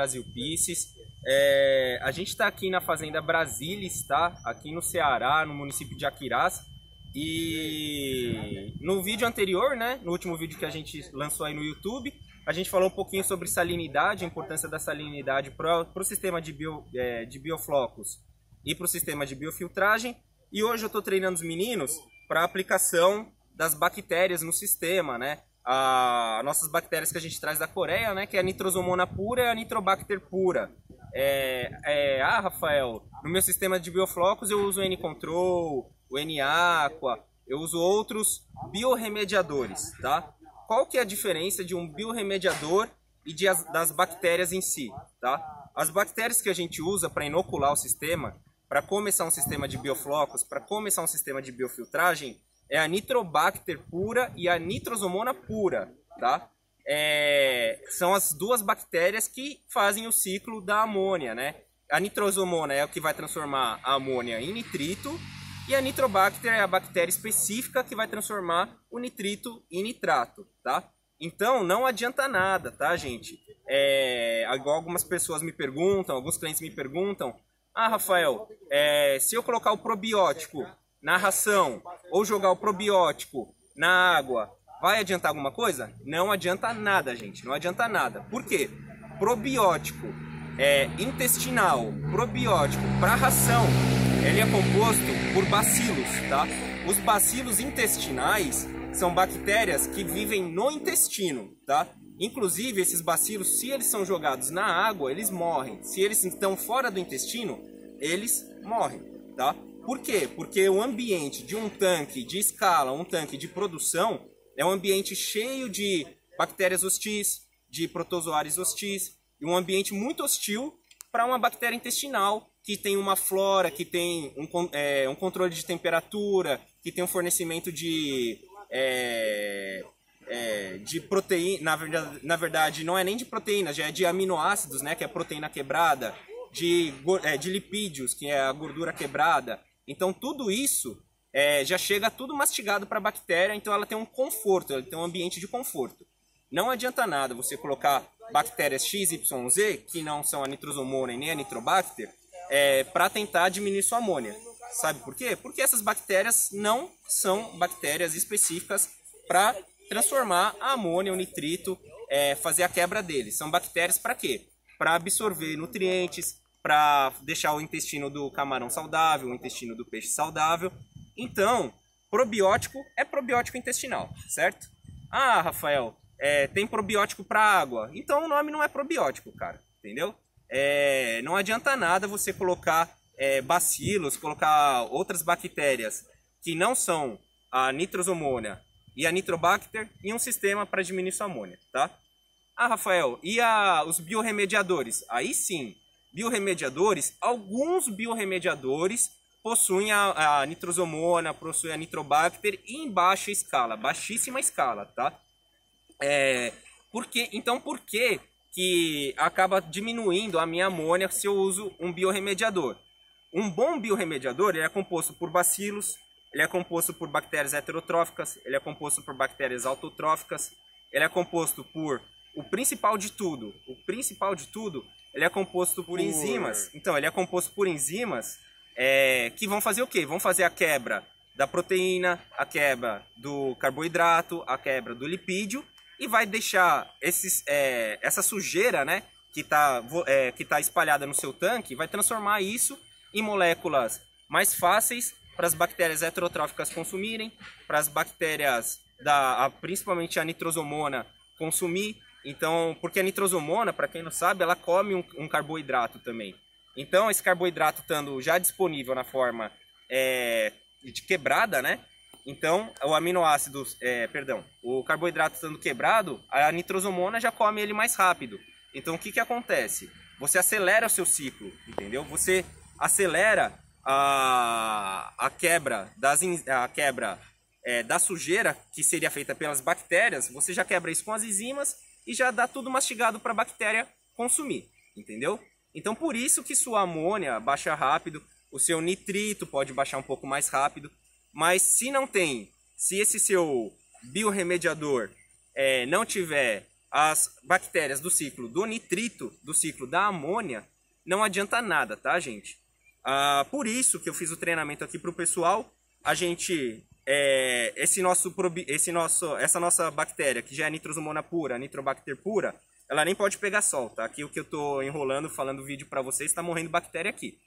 Brasil Pieces. É, a gente está aqui na fazenda Brasilis, tá? Aqui no Ceará, no município de Aquirás. E no vídeo anterior, né, no último vídeo que a gente lançou aí no YouTube, a gente falou um pouquinho sobre salinidade, a importância da salinidade para o sistema de, bio, é, de bioflocos e para o sistema de biofiltragem. E hoje eu estou treinando os meninos para aplicação das bactérias no sistema, né? A, nossas bactérias que a gente traz da Coreia, né? Que é a nitrosomona pura e a nitrobacter pura. É, é, ah, Rafael, no meu sistema de bioflocos eu uso o N-Control, o N-Aqua, eu uso outros biorremediadores, tá? Qual que é a diferença de um biorremediador e de as, das bactérias em si, tá? As bactérias que a gente usa para inocular o sistema, para começar um sistema de bioflocos, para começar um sistema de biofiltragem, é a Nitrobacter pura e a Nitrosomona pura, tá? É, são as duas bactérias que fazem o ciclo da amônia, né? A nitrosomona é o que vai transformar a amônia em nitrito e a Nitrobacter é a bactéria específica que vai transformar o nitrito em nitrato, tá? Então não adianta nada, tá, gente? É, igual algumas pessoas me perguntam, alguns clientes me perguntam, ah, Rafael, é, se eu colocar o probiótico na ração ou jogar o probiótico na água, vai adiantar alguma coisa? Não adianta nada, gente. Não adianta nada. Por quê? Probiótico é, intestinal, probiótico para ração, ele é composto por bacilos, tá? Os bacilos intestinais são bactérias que vivem no intestino, tá? Inclusive, esses bacilos, se eles são jogados na água, eles morrem. Se eles estão fora do intestino, eles morrem, tá? Por quê? Porque o ambiente de um tanque de escala, um tanque de produção, é um ambiente cheio de bactérias hostis, de protozoários hostis, e um ambiente muito hostil para uma bactéria intestinal que tem uma flora, que tem um, é, um controle de temperatura, que tem um fornecimento de, é, é, de proteína, na verdade, na verdade não é nem de proteína, já é de aminoácidos, né, que é proteína quebrada, de, é, de lipídios, que é a gordura quebrada, então tudo isso é, já chega tudo mastigado para a bactéria, então ela tem um conforto, ela tem um ambiente de conforto. Não adianta nada você colocar bactérias XYZ, que não são a nitrosomona nem a nitrobacter, é, para tentar diminuir sua amônia. Sabe por quê? Porque essas bactérias não são bactérias específicas para transformar a amônia, o nitrito, é, fazer a quebra deles. São bactérias para quê? Para absorver nutrientes, para deixar o intestino do camarão saudável, o intestino do peixe saudável. Então, probiótico é probiótico intestinal, certo? Ah, Rafael, é, tem probiótico para água. Então o nome não é probiótico, cara, entendeu? É, não adianta nada você colocar é, bacilos, colocar outras bactérias que não são a nitrosomônia e a nitrobacter em um sistema para diminuir sua amônia, tá? Ah, Rafael, e a, os biorremediadores? Aí sim, biorremediadores, alguns biorremediadores possuem a, a nitrosomona, possuem a nitrobacter em baixa escala, baixíssima escala, tá? É, porque, então por que, que acaba diminuindo a minha amônia se eu uso um biorremediador? Um bom biorremediador ele é composto por bacilos, ele é composto por bactérias heterotróficas, ele é composto por bactérias autotróficas, ele é composto por o principal de tudo, o principal de tudo ele é composto por, por... enzimas. Então, ele é composto por enzimas é, que vão fazer o quê? Vão fazer a quebra da proteína, a quebra do carboidrato, a quebra do lipídio e vai deixar esses, é, essa sujeira, né, que está é, que tá espalhada no seu tanque, vai transformar isso em moléculas mais fáceis para as bactérias heterotróficas consumirem, para as bactérias da, a, principalmente a nitrosomona consumir então, porque a nitrosomona, para quem não sabe, ela come um, um, carboidrato também. Então, esse carboidrato estando já disponível na forma é, de quebrada, né? Então, o aminoácido, é, perdão, o carboidrato estando quebrado, a nitrosomona já come ele mais rápido. Então, o que, que acontece? Você acelera o seu ciclo, entendeu? Você acelera a, a quebra, das, a quebra é, da sujeira que seria feita pelas bactérias, você já quebra isso com as enzimas e já dá tudo mastigado para a bactéria consumir, entendeu? Então por isso que sua amônia baixa rápido, o seu nitrito pode baixar um pouco mais rápido, mas se não tem, se esse seu biorremediador é, não tiver as bactérias do ciclo do nitrito, do ciclo da amônia, não adianta nada, tá, gente? Ah, por isso que eu fiz o treinamento aqui para o pessoal. A gente, é, esse nosso, esse nosso, essa nossa bactéria, que já é nitrosomona pura, nitrobacter pura, ela nem pode pegar sol, tá? Aqui o que eu estou enrolando, falando vídeo para vocês, está morrendo bactéria aqui.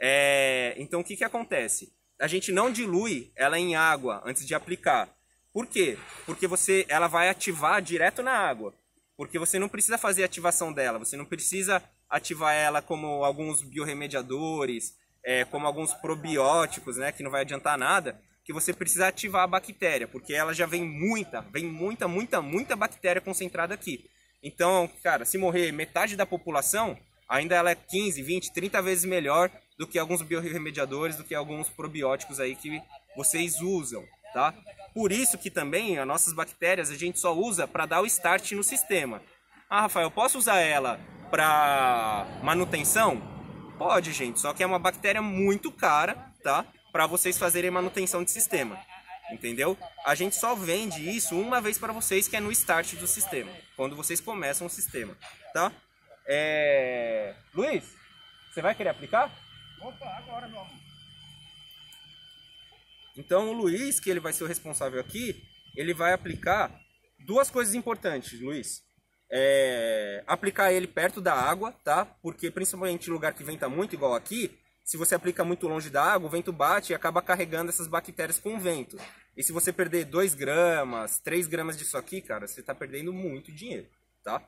É, então o que, que acontece? A gente não dilui ela em água antes de aplicar. Por quê? Porque você, ela vai ativar direto na água. Porque você não precisa fazer ativação dela, você não precisa ativar ela como alguns biorremediadores, é, como alguns probióticos, né, que não vai adiantar nada, que você precisa ativar a bactéria, porque ela já vem muita, vem muita, muita, muita bactéria concentrada aqui. Então, cara, se morrer metade da população, ainda ela é 15, 20, 30 vezes melhor do que alguns biorremediadores, do que alguns probióticos aí que vocês usam, tá? Por isso que também as nossas bactérias a gente só usa para dar o start no sistema. Ah, Rafael, posso usar ela para manutenção? Pode, gente, só que é uma bactéria muito cara, tá? Para vocês fazerem manutenção de sistema. Entendeu? A gente só vende isso uma vez para vocês, que é no start do sistema, quando vocês começam o sistema, tá? É... Luiz, você vai querer aplicar? Opa, agora, meu amor. Então o Luiz, que ele vai ser o responsável aqui, ele vai aplicar duas coisas importantes, Luiz. É, aplicar ele perto da água, tá? Porque principalmente em lugar que venta muito, igual aqui, se você aplica muito longe da água, o vento bate e acaba carregando essas bactérias com o vento. E se você perder 2 gramas, 3 gramas disso aqui, cara, você está perdendo muito dinheiro, tá?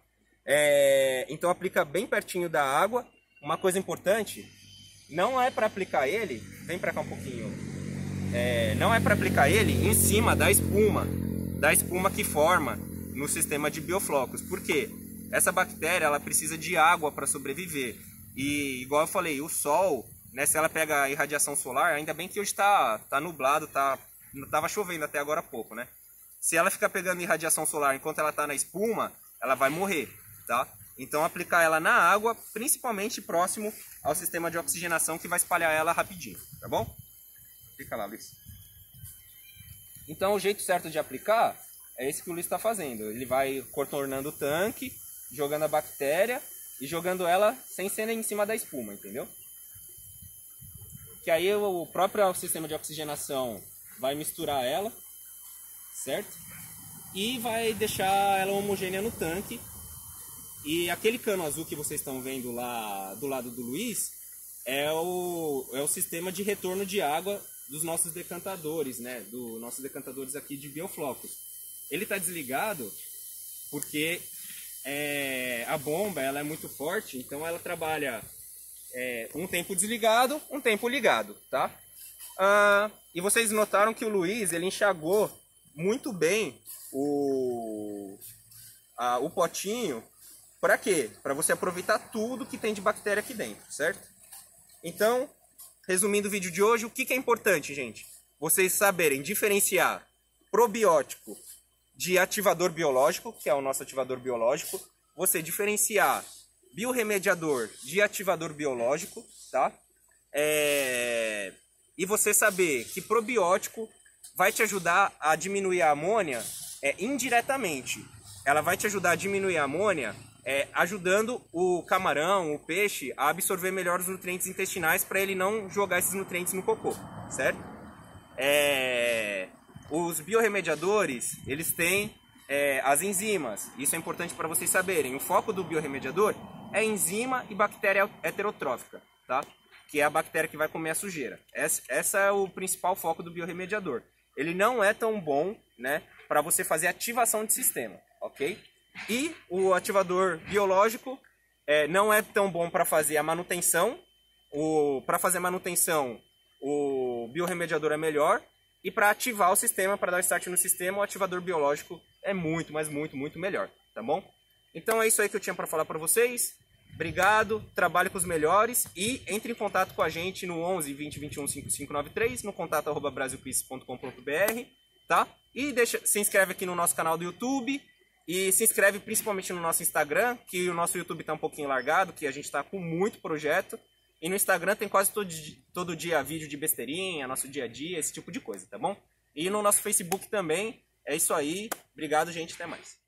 É, então aplica bem pertinho da água. Uma coisa importante, não é para aplicar ele, vem para cá um pouquinho, é, não é para aplicar ele em cima da espuma, da espuma que forma no sistema de bioflocos. Por quê? Essa bactéria ela precisa de água para sobreviver. E igual eu falei, o sol, né, se ela pega irradiação solar, ainda bem que hoje está tá nublado, tá, tava chovendo até agora há pouco, né? Se ela ficar pegando irradiação solar enquanto ela está na espuma, ela vai morrer, tá? Então aplicar ela na água, principalmente próximo ao sistema de oxigenação que vai espalhar ela rapidinho, tá bom? Fica lá, Luiz. Então o jeito certo de aplicar é esse que o Luiz está fazendo. Ele vai contornando o tanque, jogando a bactéria e jogando ela sem ser em cima da espuma, entendeu? Que aí o próprio sistema de oxigenação vai misturar ela, certo? E vai deixar ela homogênea no tanque. E aquele cano azul que vocês estão vendo lá do lado do Luiz é o, é o sistema de retorno de água dos nossos decantadores, né? Do nossos decantadores aqui de bioflocos. Ele está desligado porque é, a bomba ela é muito forte, então ela trabalha é, um tempo desligado, um tempo ligado, tá? Ah, e vocês notaram que o Luiz ele enxagou muito bem o, a, o potinho. Para quê? Para você aproveitar tudo que tem de bactéria aqui dentro, certo? Então, resumindo o vídeo de hoje, o que, que é importante, gente? Vocês saberem diferenciar probiótico de ativador biológico, que é o nosso ativador biológico. Você diferenciar biorremediador de ativador biológico, tá? É... E você saber que probiótico vai te ajudar a diminuir a amônia é, indiretamente. Ela vai te ajudar a diminuir a amônia é, ajudando o camarão, o peixe, a absorver melhor os nutrientes intestinais para ele não jogar esses nutrientes no cocô, certo? É, os biorremediadores, eles têm é, as enzimas, isso é importante para vocês saberem. O foco do biorremediador é enzima e bactéria heterotrófica, tá? que é a bactéria que vai comer a sujeira. Essa, essa é o principal foco do biorremediador. Ele não é tão bom né, para você fazer ativação de sistema, ok? E o ativador biológico é, não é tão bom para fazer a manutenção. Para fazer a manutenção, o biorremediador é melhor. E para ativar o sistema, para dar start no sistema, o ativador biológico é muito, mas muito, muito melhor. Tá bom? Então é isso aí que eu tinha para falar para vocês. Obrigado, trabalhe com os melhores e entre em contato com a gente no 11 20 21 5593, no contato arroba brasilquiz.com.br, tá? E deixa, se inscreve aqui no nosso canal do YouTube e se inscreve principalmente no nosso Instagram, que o nosso YouTube está um pouquinho largado, que a gente está com muito projeto. E no Instagram tem quase todo, todo dia vídeo de besteirinha, nosso dia a dia, esse tipo de coisa, tá bom? E no nosso Facebook também. É isso aí. Obrigado, gente. Até mais.